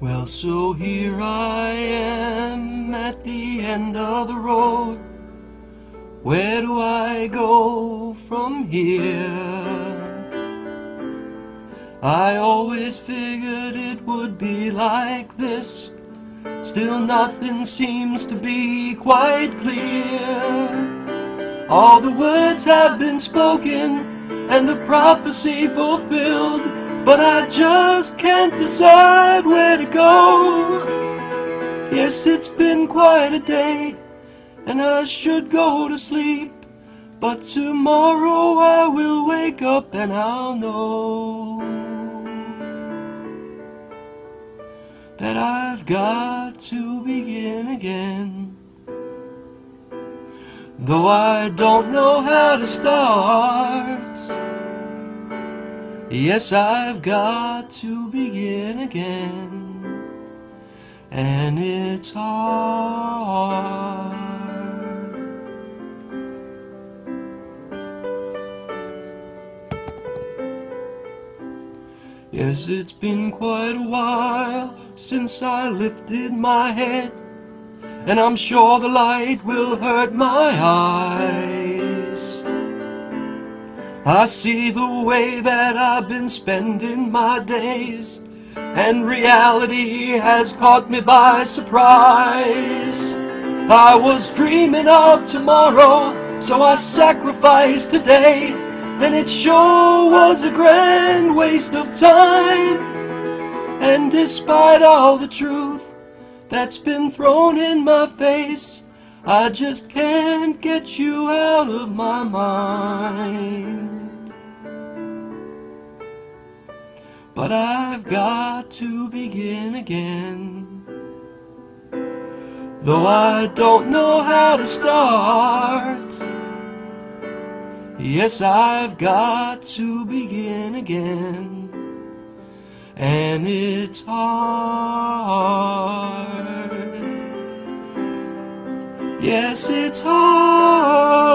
Well, so here I am at the end of the road. Where do I go from here? I always figured it would be like this. Still, nothing seems to be quite clear. All the words have been spoken and the prophecy fulfilled, but I just can't decide where to go. Yes, it's been quite a day, and I should go to sleep. But tomorrow I will wake up and I'll know that I've got to begin again. Though I don't know how to start, yes, I've got to begin again. And it's hard. Yes, it's been quite a while since I lifted my head, and I'm sure the light will hurt my eyes. I see the way that I've been spending my days, and reality has caught me by surprise. I was dreaming of tomorrow, so I sacrificed today. And it sure was a grand waste of time. And despite all the truth that's been thrown in my face, I just can't get you out of my mind. But I've got to begin again. Though I don't know how to start. Yes, I've got to begin again. And it's hard. Yes, it's hard.